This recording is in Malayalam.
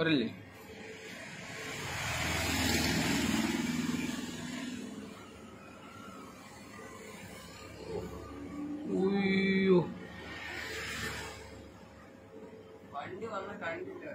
വരില്ലേ? ഉയ്യോ വണ്ടി വന്ന് കണ്ടില്ല